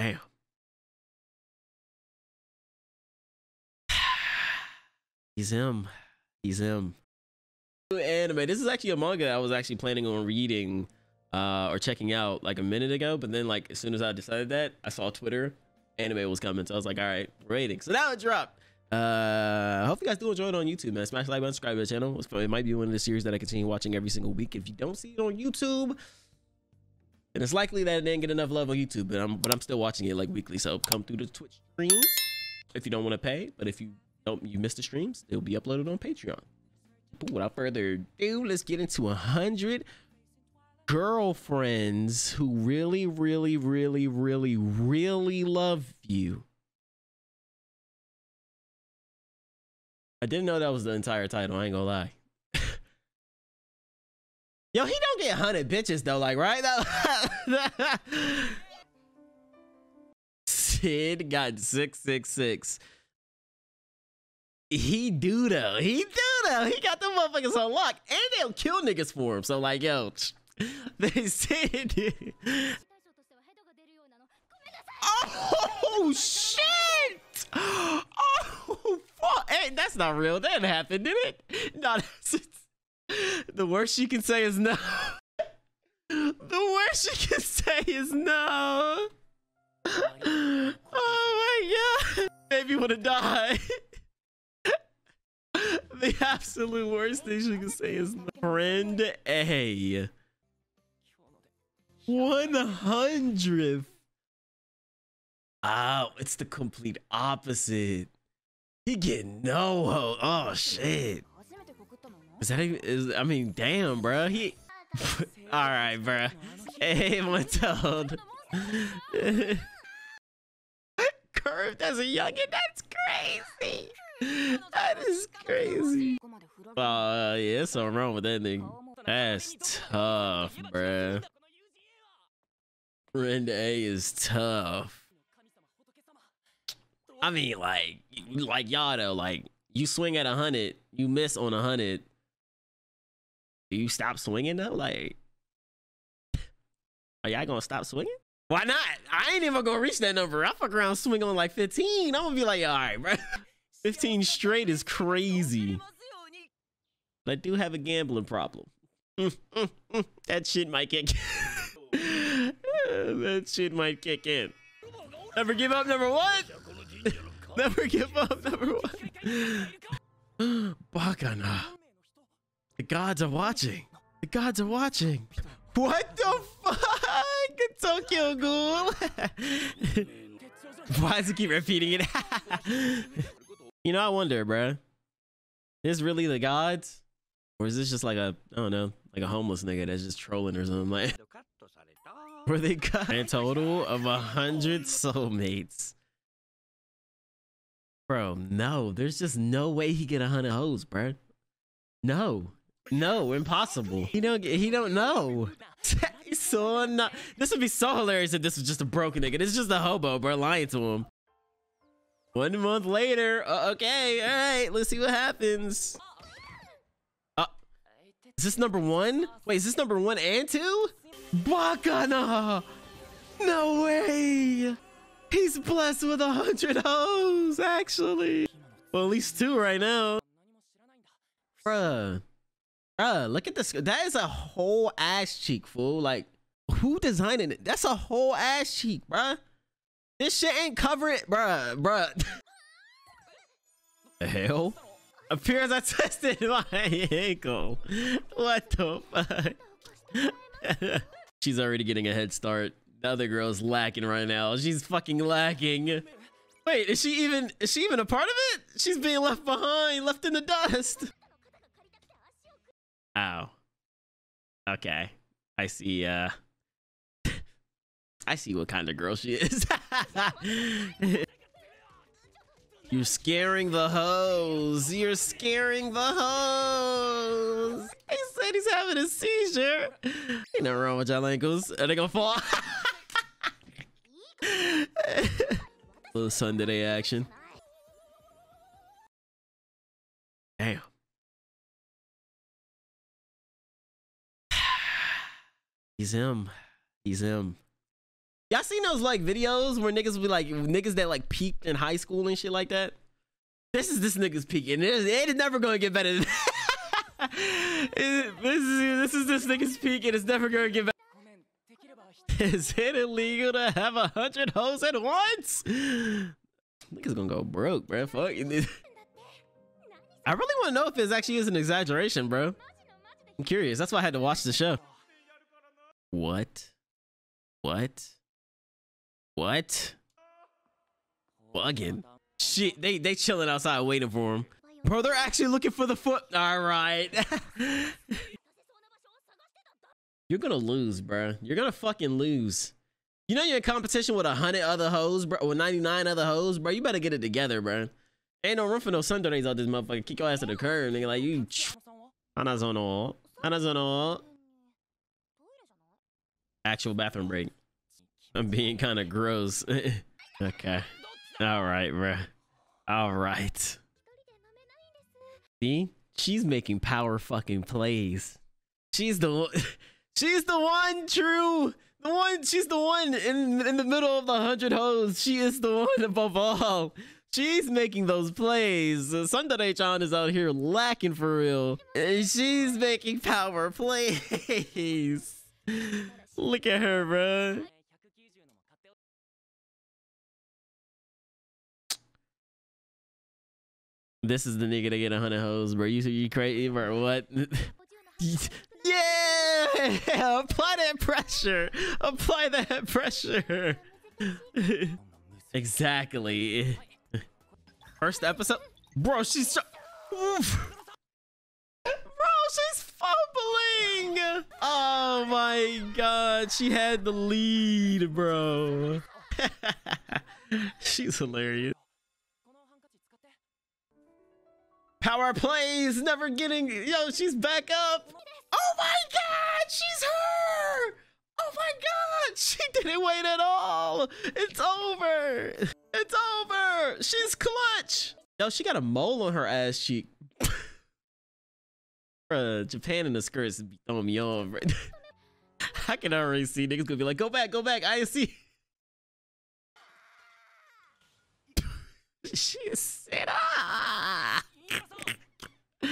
Damn. He's him. He's him. Anime. This is actually a manga I was actually planning on reading uh, or checking out like a minute ago, but then like as soon as I decided that, I saw Twitter anime was coming, so I was like, all right, rating. So now it dropped. Uh, I hope you guys do enjoy it on YouTube, man. Smash like button, subscribe to the channel. It might be one of the series that I continue watching every single week. If you don't see it on YouTube, and it's likely that it didn't get enough love on YouTube, but I'm but I'm still watching it like weekly. So come through the Twitch streams if you don't want to pay. But if you don't you miss the streams, they'll be uploaded on Patreon. But without further ado, let's get into a hundred girlfriends who really, really, really, really, really love you. I didn't know that was the entire title. I ain't gonna lie. Yo, he don't get hundred bitches though, like right? Sid got six six six. He do though. He do though. He got the motherfuckers on lock, and they'll kill niggas for him. So like, yo, they said. Oh shit! Oh fuck! Hey, that's not real. That didn't happen, did it? No, the worst she can say is no. The worst she can say is no. Oh my god! Oh Baby wanna die. the absolute worst thing she can say is no. friend A. One hundredth. Oh, it's the complete opposite. He get no ho. Oh shit. Is that even, is I mean, damn, bro. He. All right, bro. Hey, my told. Curved as a youngin. That's crazy. That is crazy. Uh, yeah, something wrong with that thing. That's tough, bro. Friend A is tough. I mean, like, like y'all though, like you swing at a hundred, you miss on a hundred. Do you stop swinging though? Like, are y'all gonna stop swinging? Why not? I ain't even gonna reach that number. I fuck around swing on like 15. I'm gonna be like, all right, bro. 15 straight is crazy. But I do have a gambling problem. that shit might kick. that shit might kick in. Never give up, number one. Never give up, number one. Bakana. The gods are watching. The gods are watching. What the fuck? Tokyo Ghoul. Why does he keep repeating it? you know, I wonder, bruh. Is really the gods? Or is this just like a, I don't know, like a homeless nigga that's just trolling or something? Like, where they got a total of a hundred soulmates. Bro, no, there's just no way he get a hundred hoes, bro. No, no, impossible. He don't. He don't know. so not. This would be so hilarious if this was just a broken nigga. This is just a hobo, bro, lying to him. One month later. Uh, okay, all right. Let's see what happens. Uh, is this number one? Wait, is this number one and two? Bakana! No way! He's blessed with a hundred hoes, actually. Well, at least two right now. Bruh. Bruh, look at this. That is a whole ass cheek, fool. Like, who designing it? That's a whole ass cheek, bruh. This shit ain't covering it, bruh, bruh. the hell? Appears I tested my ankle. What the fuck? She's already getting a head start. The other girl's lacking right now. She's fucking lacking. Wait, is she even is she even a part of it? She's being left behind, left in the dust. Oh. Okay. I see uh I see what kind of girl she is. You're scaring the hoes. You're scaring the hoes. He said he's having a seizure. Ain't nothing wrong with y'all ankles. Are they gonna fall? Little Sunday action. He's him. He's him. Y'all seen those like videos where niggas be like niggas that like peaked in high school and shit like that? This is this nigga's peak, and it is, it is never gonna get better this is this is this nigga's peak, and it's never gonna get better. Is it illegal to have a hundred hoes at once? Niggas gonna go broke, bro. Fuck. I really want to know if this actually is an exaggeration, bro. I'm curious. That's why I had to watch the show. What? What? What? Bugging. Shit, they they chilling outside waiting for him. Bro, they're actually looking for the foot. All right. you're gonna lose, bro. You're gonna fucking lose. You know you're in competition with a hundred other hoes, bro, with 99 other hoes, bro. You better get it together, bro. Ain't no room for no Sundays out this motherfucker. Kick your ass to the curb, nigga. Like you. Hanazono. Hanazono. Actual bathroom break. I'm being kind of gross. okay. All right, bro. All right. See? She's making power fucking plays. She's the one. She's the one true. The one. She's the one in in the middle of the hundred hoes. She is the one above all. She's making those plays. Uh, Tsundere-chan is out here lacking for real. And she's making power plays. Look at her, bro. This is the nigga that get a hundred hoes, bro. You you crazy, bro? What? yeah, apply that pressure. Apply that pressure. exactly. First episode, bro. She's Oof. bro. She's fumbling. Oh my god, she had the lead, bro. she's hilarious. Power plays, never getting. Yo, she's back up. Oh my god, she's her. Oh my god, she didn't wait at all. It's over. It's over. She's clutch. Yo, she got a mole on her ass cheek. Bruh, Japan in the skirts be throwing me off. Right? I can already see niggas gonna be like, go back, go back. I see. she set ah. up.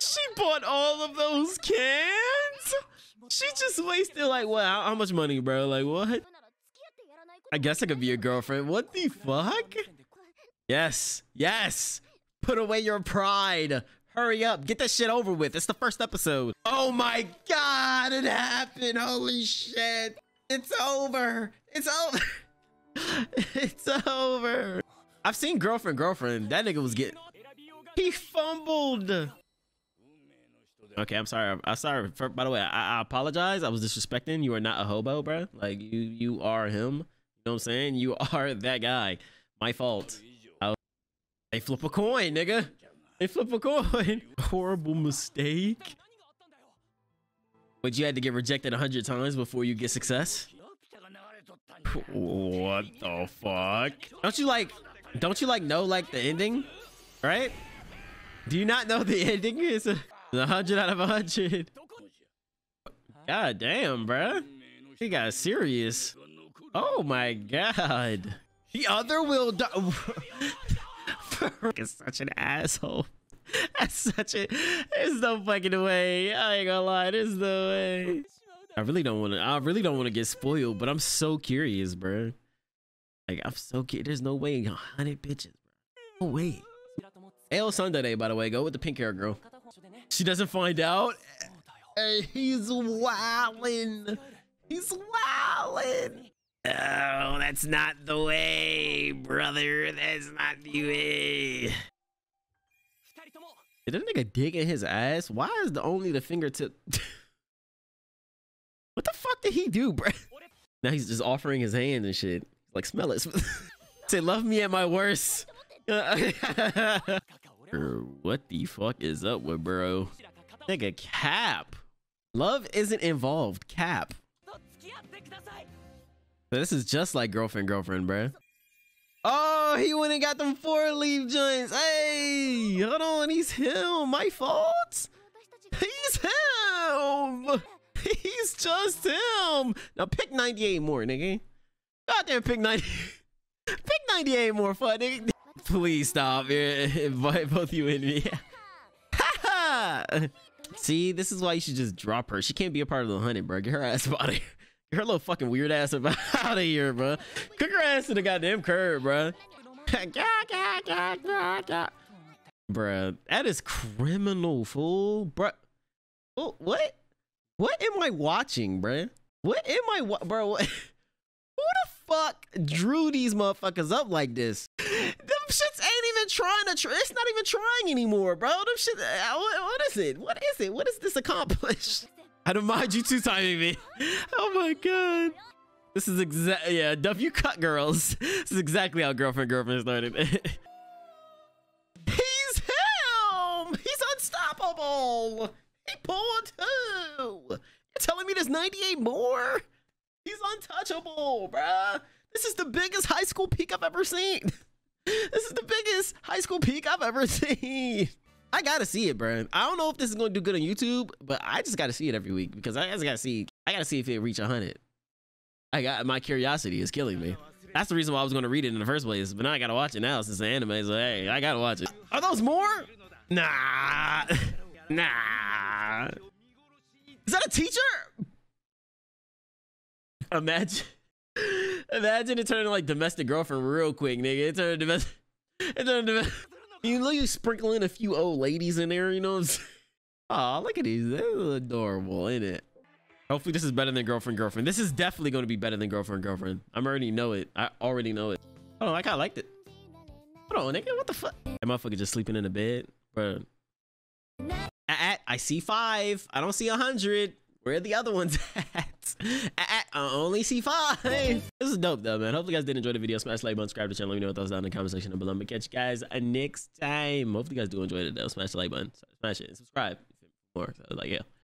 she bought all of those cans. She just wasted like what? How, how much money, bro? Like what? I guess I could be your girlfriend. What the fuck? Yes, yes. Put away your pride. Hurry up, get that shit over with. It's the first episode. Oh my god, it happened. Holy shit. It's over. It's over. it's over. I've seen girlfriend, girlfriend. That nigga was getting. He fumbled. Okay, I'm sorry. I'm sorry. For, by the way, I, I apologize. I was disrespecting. You are not a hobo, bro. Like you, you are him. You know what I'm saying? You are that guy. My fault. I, they flip a coin, nigga. They flip a coin. Horrible mistake. But you had to get rejected a hundred times before you get success. What the fuck? Don't you like? Don't you like know like the ending? Right? Do you not know the ending is a, hundred out of a hundred? God damn, bruh. He got serious. Oh my god. The other will die. is such an asshole. That's such a. There's no fucking way. I ain't gonna lie. There's no way. I really don't want to. I really don't want to get spoiled, but I'm so curious, bro. Like I'm so curious. There's no way. Hundred bitches, bro. No way. Ayo Sunday, by the way, go with the pink hair girl. She doesn't find out. Hey, he's wildin'. He's wildin'. Oh, that's not the way, brother. That's not the way. Did that nigga dig in his ass? Why is the only the fingertip? what the fuck did he do, bro? Now he's just offering his hand and shit. Like, smell it. Say, love me at my worst. What the fuck is up with bro? Nigga, cap. Love isn't involved. Cap. This is just like girlfriend, girlfriend, bro. Oh, he went and got them four leaf joints. Hey, hold on, he's him. My fault. He's him. He's just him. Now pick 98 more, nigga. Goddamn, pick 90. pick 98 more fun, nigga. Please stop. Invite both you and me. See, this is why you should just drop her. She can't be a part of the hundred, bro. Get her ass out of here. Get her little fucking weird ass about out of here, bro. Cook her ass to the goddamn curb, bro. Bruh, that is criminal, fool. Bruh. Oh, what? What am I watching, bruh? What am I, wa- bro? What? Who the fuck drew these motherfuckers up like this? Them shits ain't even trying to. Tr- it's not even trying anymore, bro. Them shit. Uh, what, what is it? What is it? What does this accomplish? I don't mind you two timing me. Oh my god. This is exact. Yeah, W cut girls. This is exactly how girlfriend girlfriend started. He's him. He's unstoppable. He pulled two. You're telling me there's 98 more? He's untouchable, bruh. This is the biggest high school peak I've ever seen. This is the biggest high school peak I've ever seen. I gotta see it, bro. I don't know if this is gonna do good on YouTube, but I just gotta see it every week because I just gotta see. I gotta see if it reach 100. I got my curiosity is killing me. That's the reason why I was gonna read it in the first place, but now I gotta watch it now since the anime. So hey, I gotta watch it. Are those more? Nah, nah. Is that a teacher? Imagine, imagine it turning like domestic girlfriend real quick, nigga. It turned domestic. It turned domestic. You know, you sprinkle in a few old ladies in there. You know what I'm saying? Oh, look at these. They're adorable, ain't it? Hopefully, this is better than girlfriend girlfriend. This is definitely going to be better than girlfriend girlfriend. I already know it. I already know it. Oh, I kind of liked it. Hold on, nigga. What the fuck? That motherfucker just sleeping in the bed, bro. At, I see five. I don't see a hundred. Where are the other ones at? I only see five. This is dope though, man. Hopefully you guys did enjoy the video. Smash the like button, subscribe to the channel. Let me know what thoughts down in the comment section below. I'm gonna catch you guys next time. Hopefully you guys do enjoy it though. Smash the like button, smash it, and subscribe. More. So like yeah.